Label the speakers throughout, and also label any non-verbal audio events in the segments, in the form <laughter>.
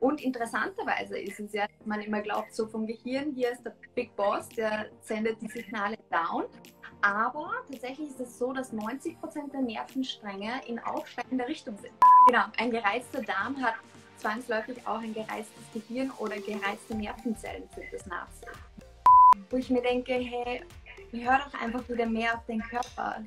Speaker 1: Und interessanterweise ist es ja, man immer glaubt, so vom Gehirn, hier ist der Big Boss, der sendet die Signale down. Aber tatsächlich ist es so, dass 90 Prozent der Nervenstränge in aufsteigender Richtung sind. Genau, ein gereizter Darm hat zwangsläufig auch ein gereiztes Gehirn oder gereizte Nervenzellen sind das Nachsehen. Wo ich mir denke, hey, hör doch einfach wieder mehr auf den Körper.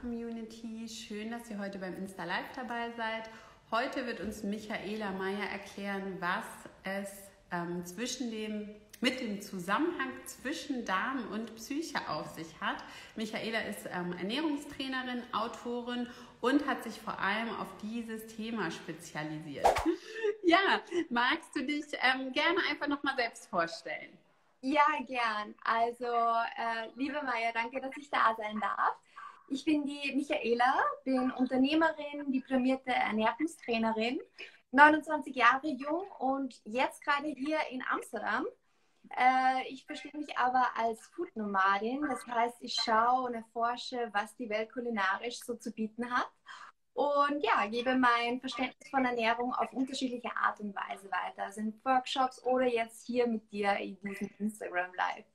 Speaker 2: Community, schön, dass ihr heute beim Insta Live dabei seid. Heute wird uns Michaela Meyer erklären, was es ähm, zwischen dem mit dem Zusammenhang zwischen Darm und Psyche auf sich hat. Michaela ist ähm, Ernährungstrainerin, Autorin und hat sich vor allem auf dieses Thema spezialisiert. <laughs> ja, magst du dich ähm, gerne einfach nochmal selbst vorstellen?
Speaker 1: Ja, gern. Also, äh, liebe Maya, danke, dass ich da sein darf. Ich bin die Michaela, bin Unternehmerin, diplomierte Ernährungstrainerin, 29 Jahre jung und jetzt gerade hier in Amsterdam äh, ich verstehe mich aber als Food-Nomadin. Das heißt, ich schaue und erforsche, was die Welt kulinarisch so zu bieten hat. Und ja, gebe mein Verständnis von Ernährung auf unterschiedliche Art und Weise weiter. Sind also Workshops oder jetzt hier mit dir in diesem Instagram Live.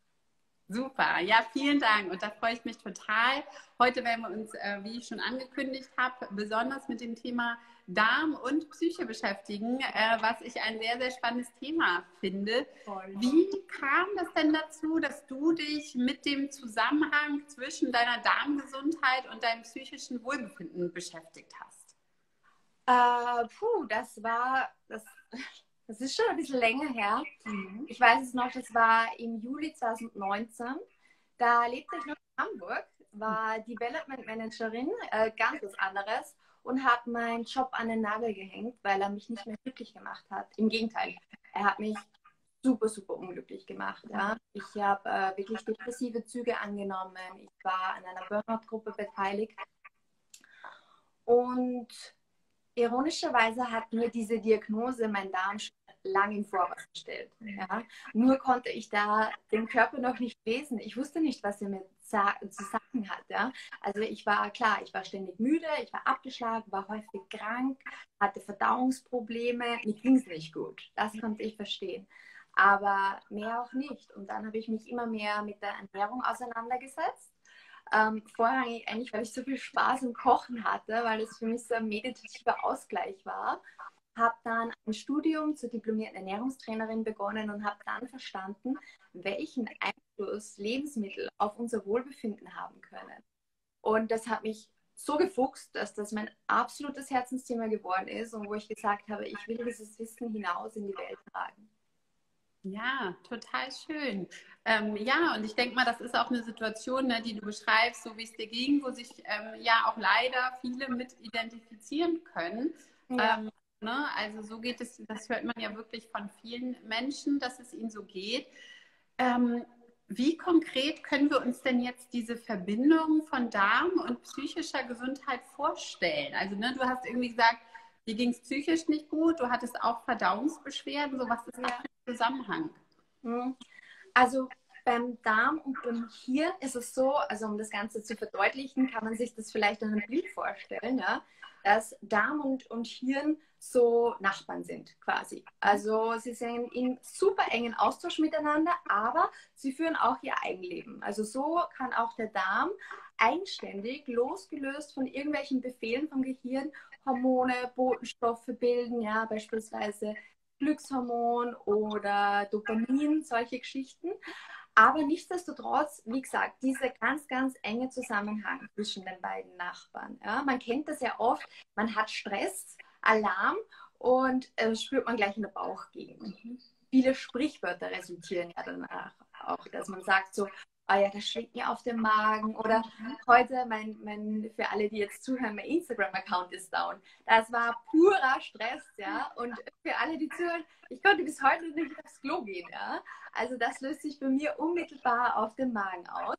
Speaker 2: Super, ja, vielen Dank und da freue ich mich total. Heute werden wir uns, äh, wie ich schon angekündigt habe, besonders mit dem Thema Darm und Psyche beschäftigen, äh, was ich ein sehr, sehr spannendes Thema finde. Wie kam das denn dazu, dass du dich mit dem Zusammenhang zwischen deiner Darmgesundheit und deinem psychischen Wohlbefinden beschäftigt hast?
Speaker 1: Äh, puh, das war, das, <laughs> das ist schon ein bisschen länger her. Mhm. Ich weiß es noch, das war im Juli 2019. Da lebte ich noch in Hamburg, war Development Managerin, äh, ganz was anderes und habe meinen Job an den Nagel gehängt, weil er mich nicht mehr glücklich gemacht hat. Im Gegenteil, er hat mich super, super unglücklich gemacht. Ja. Ich habe äh, wirklich depressive Züge angenommen. Ich war an einer Burnout-Gruppe beteiligt. Und ironischerweise hat mir diese Diagnose mein Darm schon lang im Voraus gestellt. Ja. Nur konnte ich da den Körper noch nicht lesen. Ich wusste nicht, was er mir zu sagen hat. Ja? Also ich war klar, ich war ständig müde, ich war abgeschlagen, war häufig krank, hatte Verdauungsprobleme, mir ging es nicht gut. Das konnte ich verstehen. Aber mehr auch nicht. Und dann habe ich mich immer mehr mit der Ernährung auseinandergesetzt. Ähm, vorrangig eigentlich, weil ich so viel Spaß im Kochen hatte, weil es für mich so ein meditativer Ausgleich war habe dann ein Studium zur diplomierten Ernährungstrainerin begonnen und habe dann verstanden, welchen Einfluss Lebensmittel auf unser Wohlbefinden haben können. Und das hat mich so gefuchst, dass das mein absolutes Herzensthema geworden ist und wo ich gesagt habe, ich will dieses Wissen hinaus in die Welt tragen.
Speaker 2: Ja, total schön. Ähm, ja, und ich denke mal, das ist auch eine Situation, ne, die du beschreibst, so wie es dir ging, wo sich ähm, ja auch leider viele mit identifizieren können. Ja. Ähm, Ne? Also so geht es, das hört man ja wirklich von vielen Menschen, dass es ihnen so geht. Ähm, wie konkret können wir uns denn jetzt diese Verbindung von Darm und psychischer Gesundheit vorstellen? Also ne, du hast irgendwie gesagt, dir ging es psychisch nicht gut, du hattest auch Verdauungsbeschwerden. So was ist da für Zusammenhang?
Speaker 1: Hm. Also beim Darm und beim Hirn ist es so, also um das Ganze zu verdeutlichen, kann man sich das vielleicht an einem Bild vorstellen, ja, dass Darm und, und Hirn so Nachbarn sind quasi. Also sie sind in super engen Austausch miteinander, aber sie führen auch ihr Eigenleben. Also so kann auch der Darm eigenständig, losgelöst von irgendwelchen Befehlen vom Gehirn, Hormone, Botenstoffe bilden, ja, beispielsweise Glückshormon oder Dopamin, solche Geschichten. Aber nichtsdestotrotz, wie gesagt, dieser ganz, ganz enge Zusammenhang zwischen den beiden Nachbarn. Ja, man kennt das ja oft, man hat Stress, Alarm und äh, spürt man gleich in der Bauchgegend. Mhm. Viele Sprichwörter resultieren ja danach auch, dass man sagt so, ah ja, das schlägt mir auf den Magen. Oder heute, mein, mein, für alle, die jetzt zuhören, mein Instagram-Account ist down. Das war purer Stress, ja. Und für alle, die zuhören, ich konnte bis heute nicht aufs Klo gehen, ja. Also das löst sich bei mir unmittelbar auf den Magen aus.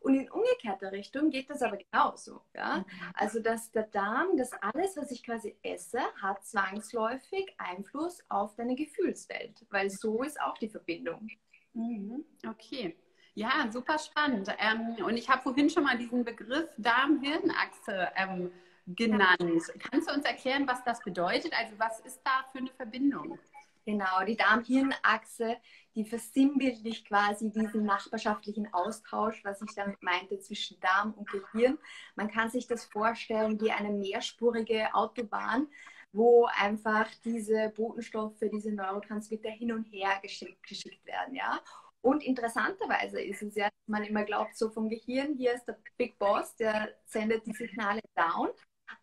Speaker 1: Und in umgekehrter Richtung geht das aber genauso. Ja? Mhm. Also dass der Darm, dass alles, was ich quasi esse, hat zwangsläufig Einfluss auf deine Gefühlswelt, weil so ist auch die Verbindung.
Speaker 2: Mhm. Okay. Ja, super spannend. Ähm, und ich habe vorhin schon mal diesen Begriff Darm-Hirn-Achse ähm, genannt. Kannst du uns erklären, was das bedeutet? Also was ist da für eine Verbindung?
Speaker 1: Genau, die Darm-Hirn-Achse, die versinnbildlicht quasi diesen nachbarschaftlichen Austausch, was ich damit meinte, zwischen Darm und Gehirn. Man kann sich das vorstellen wie eine mehrspurige Autobahn, wo einfach diese Botenstoffe, diese Neurotransmitter hin und her geschickt, geschickt werden, ja. Und interessanterweise ist es ja, man immer glaubt, so vom Gehirn, hier ist der Big Boss, der sendet die Signale down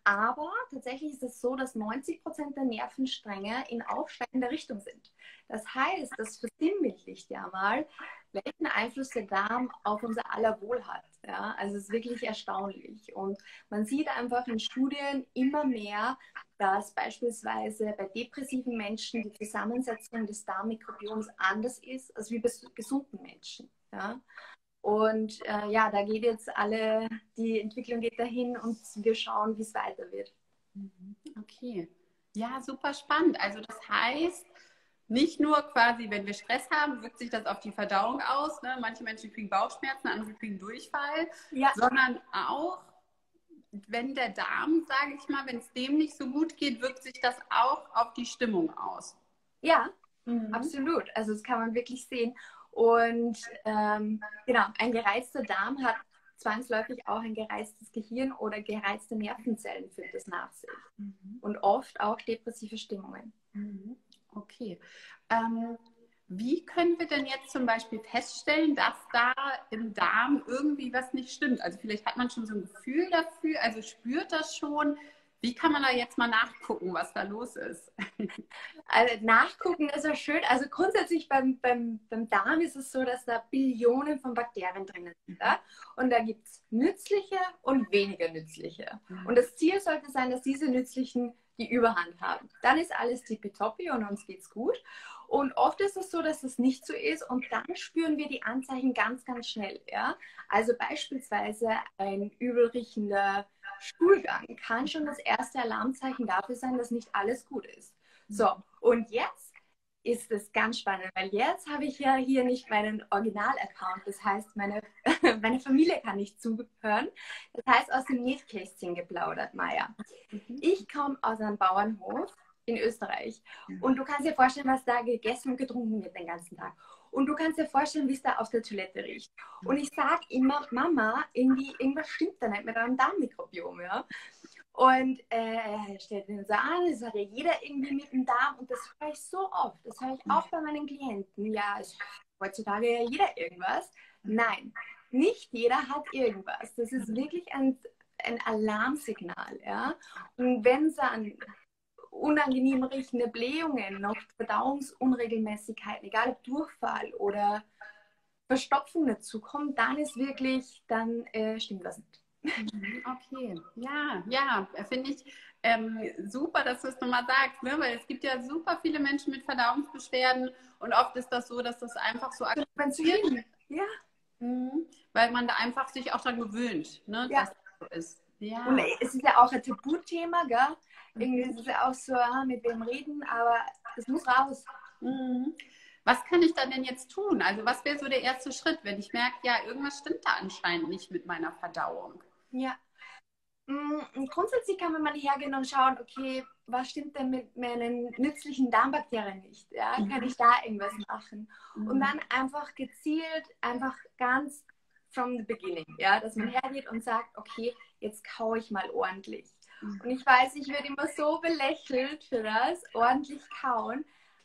Speaker 1: aber tatsächlich ist es so, dass 90 Prozent der Nervenstränge in aufsteigender Richtung sind. Das heißt, das versinnbildlicht ja mal, welchen Einfluss der Darm auf unser aller Wohl hat. Ja, also es ist wirklich erstaunlich. Und man sieht einfach in Studien immer mehr, dass beispielsweise bei depressiven Menschen die Zusammensetzung des Darmmikrobioms anders ist als wie bei gesunden Menschen. Ja. Und äh, ja, da geht jetzt alle, die Entwicklung geht dahin und wir schauen, wie es weiter wird.
Speaker 2: Mhm. Okay. Ja, super spannend. Also das heißt, nicht nur quasi, wenn wir Stress haben, wirkt sich das auf die Verdauung aus. Ne? Manche Menschen kriegen Bauchschmerzen, andere kriegen Durchfall, ja. sondern auch, wenn der Darm, sage ich mal, wenn es dem nicht so gut geht, wirkt sich das auch auf die Stimmung aus.
Speaker 1: Ja, mhm. absolut. Also das kann man wirklich sehen. Und ähm, genau, ein gereizter Darm hat zwangsläufig auch ein gereiztes Gehirn oder gereizte Nervenzellen führt das nach sich. Mhm. Und oft auch depressive Stimmungen.
Speaker 2: Mhm. Okay. Ähm, wie können wir denn jetzt zum Beispiel feststellen, dass da im Darm irgendwie was nicht stimmt? Also vielleicht hat man schon so ein Gefühl dafür, also spürt das schon, wie kann man da jetzt mal nachgucken, was da los ist? <laughs>
Speaker 1: Also nachgucken ist ja schön. Also grundsätzlich beim, beim, beim Darm ist es so, dass da Billionen von Bakterien drinnen sind. Ja? Und da gibt es nützliche und weniger nützliche. Mhm. Und das Ziel sollte sein, dass diese nützlichen die Überhand haben. Dann ist alles tippitoppi und uns geht's gut. Und oft ist es so, dass es nicht so ist und dann spüren wir die Anzeichen ganz, ganz schnell. Ja? Also beispielsweise ein übelriechender Stuhlgang kann schon das erste Alarmzeichen dafür sein, dass nicht alles gut ist. So, und jetzt ist es ganz spannend, weil jetzt habe ich ja hier nicht meinen Original-Account. Das heißt, meine, <laughs> meine Familie kann nicht zuhören. Das heißt, aus dem Nähkästchen geplaudert, Maya. Mhm. Ich komme aus einem Bauernhof in Österreich. Und du kannst dir vorstellen, was da gegessen und getrunken wird den ganzen Tag. Und du kannst dir vorstellen, wie es da auf der Toilette riecht. Und ich sage immer, Mama, irgendwie, irgendwas stimmt da nicht mit deinem Darmmikrobiom. Ja? Und äh, er stellt ihn so an, das hat ja jeder irgendwie mit dem Darm. Und das höre ich so oft. Das höre ich auch bei meinen Klienten. Ja, es, heutzutage ja jeder irgendwas. Nein, nicht jeder hat irgendwas. Das ist wirklich ein, ein Alarmsignal. Ja? Und wenn es dann unangenehm riechende Blähungen, noch Verdauungsunregelmäßigkeiten, egal ob Durchfall oder Verstopfung dazu kommt, dann ist wirklich, dann äh, stimmt was nicht.
Speaker 2: Mhm, okay, ja, ja, finde ich ähm, super, dass du es nochmal sagst, ne? weil es gibt ja super viele Menschen mit Verdauungsbeschwerden und oft ist das so, dass das einfach so akzeptiert
Speaker 1: Ja.
Speaker 2: Mhm. Weil man da einfach sich auch daran gewöhnt, ne?
Speaker 1: ja. dass das so ist. Ja. Und es ist ja auch ein Tabuthema, gell? Irgendwie ist es ja auch so, ah, mit wem reden, aber es muss raus.
Speaker 2: Mhm. Was kann ich dann denn jetzt tun? Also was wäre so der erste Schritt, wenn ich merke, ja, irgendwas stimmt da anscheinend nicht mit meiner Verdauung?
Speaker 1: Ja. Mhm. Grundsätzlich kann man mal hergehen und schauen, okay, was stimmt denn mit meinen nützlichen Darmbakterien nicht? Ja? Mhm. Kann ich da irgendwas machen? Mhm. Und dann einfach gezielt, einfach ganz from the beginning, ja, dass man hergeht und sagt, okay, jetzt kaue ich mal ordentlich. Und ich weiß, ich werde immer so belächelt für das, ordentlich kauen.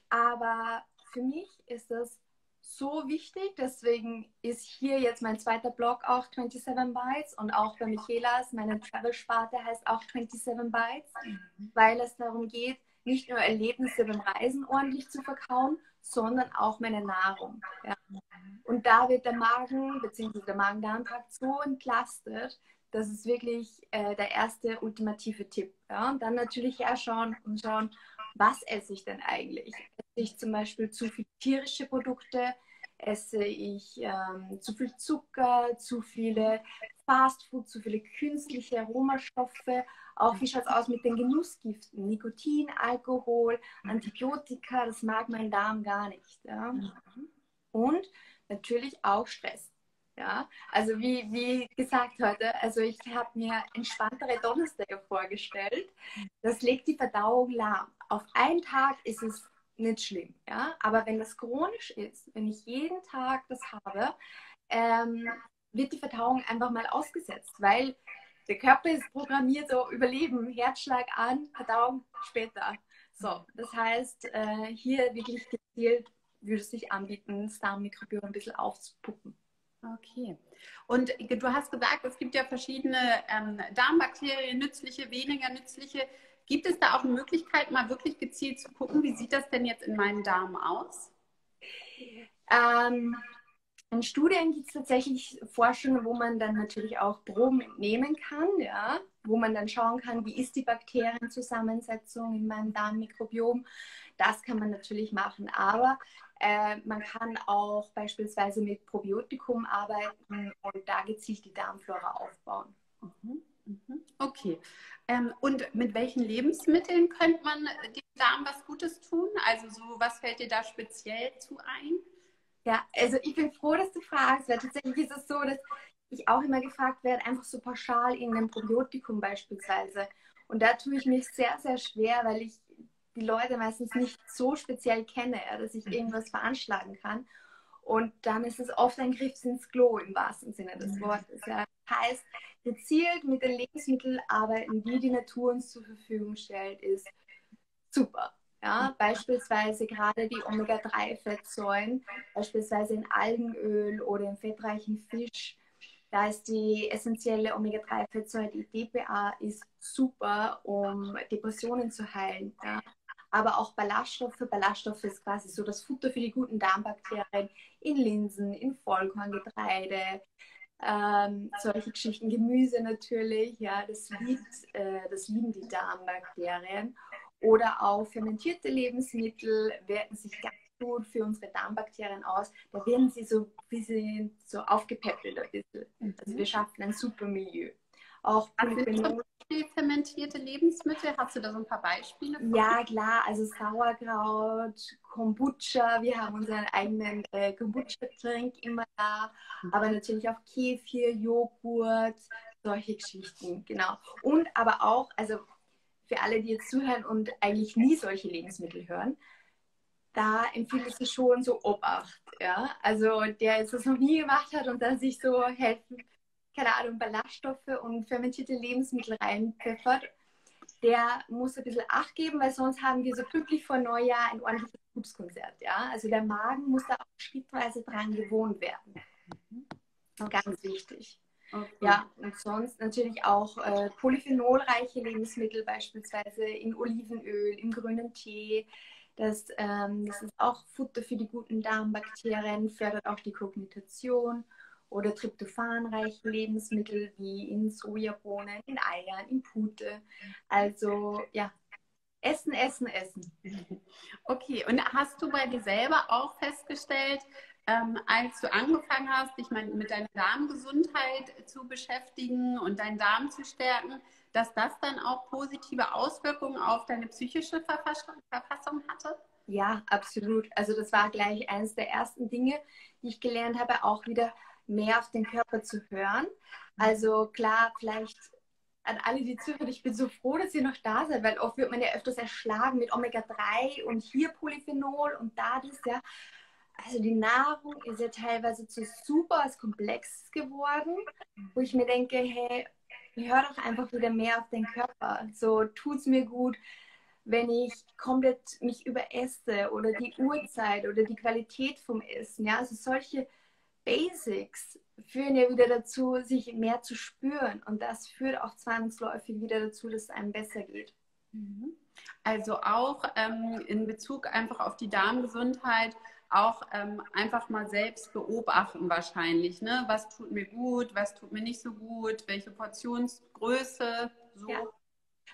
Speaker 1: Aber für mich ist das so wichtig. Deswegen ist hier jetzt mein zweiter Blog auch 27 Bytes und auch bei Michaelas, meine Travel-Sparte heißt auch 27 Bytes, mhm. weil es darum geht, nicht nur Erlebnisse beim Reisen ordentlich zu verkauen, sondern auch meine Nahrung. Ja. Und da wird der Magen bzw. der Magen-Darm-Trakt so entlastet, das ist wirklich äh, der erste ultimative Tipp. Ja? Und dann natürlich herschauen und schauen, was esse ich denn eigentlich? Esse ich zum Beispiel zu viel tierische Produkte? Esse ich ähm, zu viel Zucker, zu viele Fastfood, zu viele künstliche Aromastoffe? Auch wie schaut es aus mit den Genussgiften? Nikotin, Alkohol, Antibiotika, das mag mein Darm gar nicht. Ja? Mhm. Und natürlich auch Stress. Ja, also wie, wie gesagt heute, also ich habe mir entspanntere Donnerstage vorgestellt. Das legt die Verdauung lahm. Auf einen Tag ist es nicht schlimm, ja. Aber wenn das chronisch ist, wenn ich jeden Tag das habe, ähm, wird die Verdauung einfach mal ausgesetzt, weil der Körper ist programmiert so Überleben, Herzschlag an, Verdauung später. So, das heißt, äh, hier wirklich gezielt würde es sich anbieten, das Darmmikrobiom ein bisschen aufzupuppen.
Speaker 2: Okay. Und du hast gesagt, es gibt ja verschiedene ähm, Darmbakterien, nützliche, weniger nützliche. Gibt es da auch eine Möglichkeit, mal wirklich gezielt zu gucken, wie sieht das denn jetzt in meinem Darm aus?
Speaker 1: Ähm, in Studien gibt es tatsächlich Forschungen, wo man dann natürlich auch Proben entnehmen kann, ja, wo man dann schauen kann, wie ist die Bakterienzusammensetzung in meinem Darmmikrobiom. Das kann man natürlich machen, aber äh, man kann auch beispielsweise mit Probiotikum arbeiten und da gezielt die Darmflora aufbauen.
Speaker 2: Mhm, mhm. Okay. Ähm, und mit welchen Lebensmitteln könnte man dem Darm was Gutes tun? Also so, was fällt dir da speziell zu ein?
Speaker 1: Ja, also ich bin froh, dass du fragst, weil tatsächlich ist es so, dass ich auch immer gefragt werde, einfach so pauschal in einem Probiotikum beispielsweise. Und da tue ich mich sehr, sehr schwer, weil ich die Leute meistens nicht so speziell kenne, dass ich mhm. irgendwas veranschlagen kann. Und dann ist es oft ein Griff ins Klo im wahrsten Sinne des mhm. Wortes. Ja. Heißt, gezielt mit den Lebensmitteln arbeiten, die die Natur uns zur Verfügung stellt, ist super. Ja, beispielsweise gerade die Omega-3-Fettsäuren, beispielsweise in Algenöl oder im fettreichen Fisch. Da ist die essentielle Omega-3-Fettsäure, die DPA, ist super, um Depressionen zu heilen. Ja aber auch Ballaststoffe. Ballaststoffe ist quasi so das Futter für die guten Darmbakterien in Linsen, in Vollkorngetreide, ähm, solche Geschichten, Gemüse natürlich, ja, das, liebt, äh, das lieben die Darmbakterien. Oder auch fermentierte Lebensmittel wirken sich ganz gut für unsere Darmbakterien aus. Da werden sie so ein bisschen so aufgepäppelt ein bisschen. Also wir schaffen ein super Milieu.
Speaker 2: Auch Polyphenol fermentierte Lebensmittel? Hast du da so ein paar Beispiele?
Speaker 1: Von? Ja, klar. Also Sauerkraut, Kombucha. Wir haben unseren eigenen äh, Kombucha-Trink immer da. Mhm. Aber natürlich auch Kefir, Joghurt, solche Geschichten. Genau. Und aber auch, also für alle, die jetzt zuhören und eigentlich nie solche Lebensmittel hören, da empfiehlt es schon so Obacht. Ja? Also der jetzt das noch nie gemacht hat und dann sich so helfen keine Ahnung, Ballaststoffe und fermentierte Lebensmittel reinpfeffert, der muss ein bisschen Acht geben, weil sonst haben wir so glücklich vor Neujahr ein ordentliches Pupskonzert. Ja? Also der Magen muss da auch schrittweise dran gewohnt werden. Mhm. Ganz wichtig. Okay. Ja, und sonst natürlich auch äh, polyphenolreiche Lebensmittel, beispielsweise in Olivenöl, im grünen Tee. Das, ähm, das ist auch Futter für die guten Darmbakterien, fördert auch die Kognition oder tryptophanreiche Lebensmittel wie in Sojabohnen, in Eiern, in Pute. Also ja, Essen, Essen, Essen. <laughs>
Speaker 2: Okay, und hast du bei dir selber auch festgestellt, ähm, als du angefangen hast, dich mit deiner Darmgesundheit zu beschäftigen und deinen Darm zu stärken, dass das dann auch positive Auswirkungen auf deine psychische Verfassung, Verfassung hatte?
Speaker 1: Ja, absolut. Also das war gleich eines der ersten Dinge, die ich gelernt habe, auch wieder mehr auf den Körper zu hören. Also klar, vielleicht an alle, die zuhören, ich bin so froh, dass ihr noch da seid, weil oft wird man ja öfters erschlagen mit Omega-3 und hier Polyphenol und da das, ja. Also die Nahrung ist ja teilweise zu super als komplex geworden, wo ich mir denke, hey, hör doch einfach wieder mehr auf den Körper. So tut es mir gut, wenn ich komplett mich überesse oder die Uhrzeit oder die Qualität vom Essen. Ja, also solche Basics führen ja wieder dazu, sich mehr zu spüren. Und das führt auch zwangsläufig wieder dazu, dass es einem besser geht.
Speaker 2: Mhm. Also auch ähm, in Bezug einfach auf die Darmgesundheit auch ähm, einfach mal selbst beobachten wahrscheinlich. Ne? Was tut mir gut, was tut mir nicht so gut, welche Portionsgröße. So.
Speaker 1: Ja.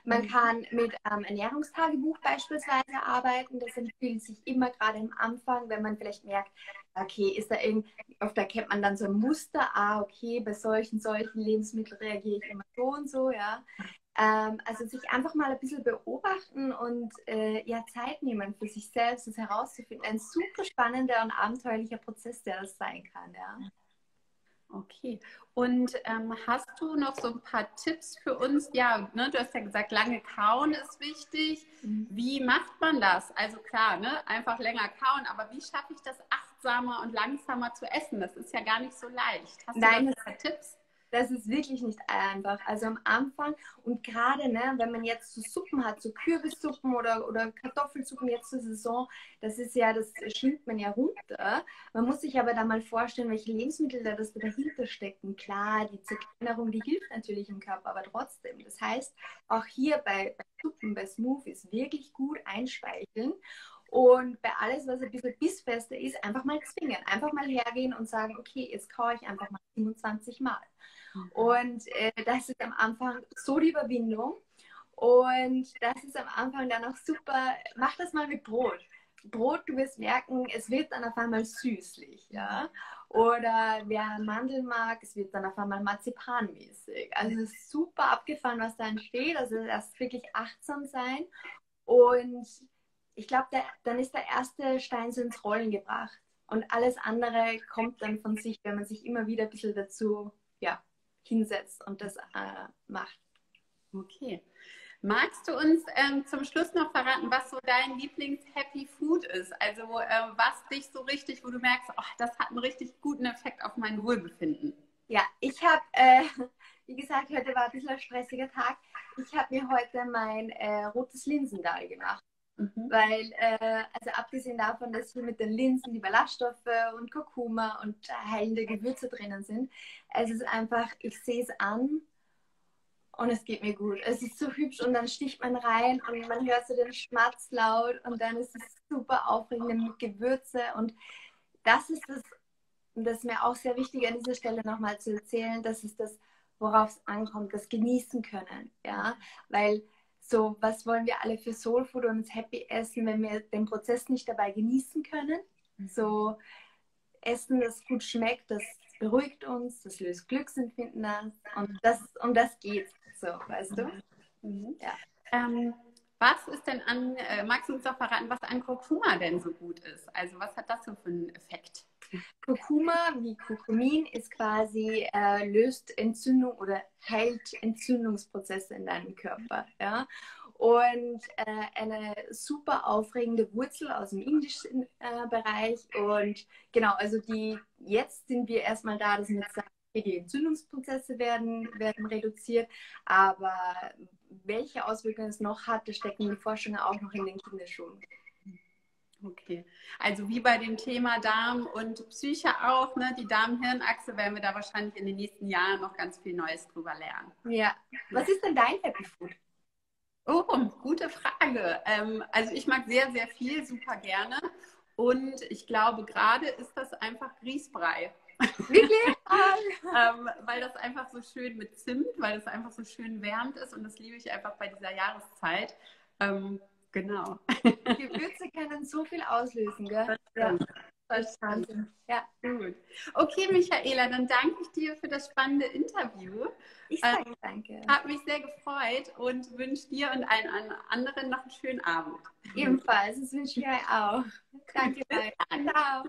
Speaker 1: Man kann mit ähm, Ernährungstagebuch beispielsweise arbeiten. Das empfiehlt sich immer gerade am Anfang, wenn man vielleicht merkt, okay, ist da irgend, oft erkennt man dann so ein Muster, ah, okay, bei solchen, solchen Lebensmitteln reagiere ich immer so und so, ja. Ähm, also sich einfach mal ein bisschen beobachten und äh, ja, Zeit nehmen für sich selbst, das herauszufinden. Ein super spannender und abenteuerlicher Prozess, der das sein kann, ja.
Speaker 2: Okay. Und ähm, hast du noch so ein paar Tipps für uns? Ja, ne, du hast ja gesagt, lange kauen ist wichtig. Mhm. Wie macht man das? Also klar, ne, einfach länger kauen, aber wie schaffe ich das achtsamer und langsamer zu essen? Das ist ja gar nicht so leicht.
Speaker 1: Hast Nein, du noch ein paar Tipps? Das ist wirklich nicht einfach. Also am Anfang und gerade, ne, wenn man jetzt so Suppen hat, so Kürbissuppen oder, oder Kartoffelsuppen jetzt zur Saison, das ist ja, das schwimmt man ja runter. Man muss sich aber da mal vorstellen, welche Lebensmittel da das dahinter stecken. Klar, die Zerkleinerung, die hilft natürlich im Körper, aber trotzdem. Das heißt, auch hier bei, bei Suppen, bei Smoothies wirklich gut einspeicheln. Und bei alles, was ein bisschen bissfester ist, einfach mal zwingen. Einfach mal hergehen und sagen, okay, jetzt kaue ich einfach mal 27 Mal. Und äh, das ist am Anfang so die Überwindung. Und das ist am Anfang dann auch super. Mach das mal mit Brot. Brot, du wirst merken, es wird dann auf einmal süßlich, ja. Oder wer Mandeln mag, es wird dann auf einmal marzipanmäßig. Also es ist super abgefahren, was da entsteht. Also erst wirklich achtsam sein. Und ich glaube, dann ist der erste Stein so ins Rollen gebracht. Und alles andere kommt dann von sich, wenn man sich immer wieder ein bisschen dazu ja, hinsetzt und das äh, macht.
Speaker 2: Okay. Magst du uns ähm, zum Schluss noch verraten, was so dein Lieblings-Happy Food ist? Also äh, was dich so richtig, wo du merkst, oh, das hat einen richtig guten Effekt auf mein Wohlbefinden.
Speaker 1: Ja, ich habe, äh, <laughs> wie gesagt, heute war ein bisschen ein stressiger Tag. Ich habe mir heute mein äh, rotes Linsendahl gemacht. Mhm. Weil, äh, also abgesehen davon, dass hier mit den Linsen die Ballaststoffe und Kurkuma und heilende Gewürze drinnen sind, es ist einfach, ich sehe es an und es geht mir gut. Es ist so hübsch und dann sticht man rein und man hört so den Schmatz laut und dann ist es super aufregend mit Gewürze und das ist das, und das ist mir auch sehr wichtig an dieser Stelle nochmal zu erzählen, das ist das, worauf es ankommt, das genießen können, ja, weil so, was wollen wir alle für Soul Food und happy essen, wenn wir den Prozess nicht dabei genießen können? Mhm. So, Essen, das gut schmeckt, das beruhigt uns, das löst Glücksempfinden aus und das, um das geht so, weißt du?
Speaker 2: Mhm. Ja. Ähm, was ist denn an, äh, magst du uns doch verraten, was an Kurkuma denn so gut ist? Also was hat das so für einen Effekt?
Speaker 1: Kurkuma wie Kurkumin ist quasi, äh, löst Entzündung oder heilt Entzündungsprozesse in deinem Körper. Ja? Und äh, eine super aufregende Wurzel aus dem indischen äh, Bereich. Und genau, also die, jetzt sind wir erstmal da, dass wir sagen, die Entzündungsprozesse werden, werden reduziert, aber welche Auswirkungen es noch hat, das stecken die Forschungen auch noch in den Kinderschuhen.
Speaker 2: Okay, also wie bei dem Thema Darm und Psyche auch, ne? die Darm-Hirn-Achse werden wir da wahrscheinlich in den nächsten Jahren noch ganz viel Neues drüber lernen.
Speaker 1: Ja, was ist denn dein Happy Food?
Speaker 2: Oh, gute Frage. Ähm, also ich mag sehr, sehr viel, super gerne. Und ich glaube, gerade ist das einfach Grießbrei. Wirklich? <laughs> ähm, weil das einfach so schön mit Zimt, weil das einfach so schön wärmt ist und das liebe ich einfach bei dieser Jahreszeit. Ähm, Genau.
Speaker 1: Gewürze können so viel auslösen, gell? Ja.
Speaker 2: Wahnsinn. Ja, gut. Okay, Michaela, dann danke ich dir für das spannende Interview.
Speaker 1: Ich sage ähm, danke.
Speaker 2: Hat mich sehr gefreut und wünsche dir und allen anderen noch einen schönen Abend.
Speaker 1: Ebenfalls, das wünsche ich euch auch. Danke. Ciao.